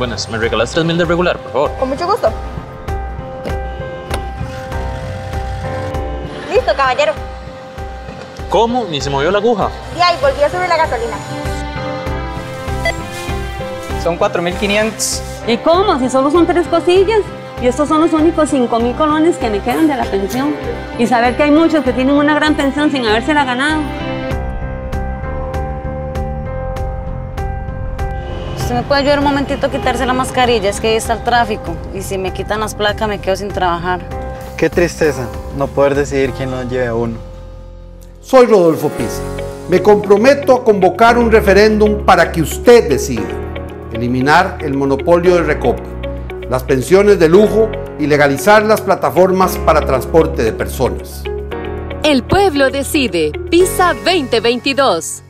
Buenas, ¿me regalas 3000 de regular, por favor? Con mucho gusto. Listo, caballero. ¿Cómo? Ni se movió la aguja. Y ahí, volví a subir la gasolina. Son 4.500. ¿Y cómo? Si solo son tres cosillas. Y estos son los únicos 5 mil colones que me quedan de la pensión. Y saber que hay muchos que tienen una gran pensión sin habérsela ganado. ¿Usted me puede ayudar un momentito a quitarse la mascarilla? Es que ahí está el tráfico. Y si me quitan las placas me quedo sin trabajar. Qué tristeza no poder decidir quién nos lleve a uno. Soy Rodolfo Pisa. Me comprometo a convocar un referéndum para que usted decida eliminar el monopolio de Recopa, las pensiones de lujo y legalizar las plataformas para transporte de personas. El pueblo decide. PISA 2022.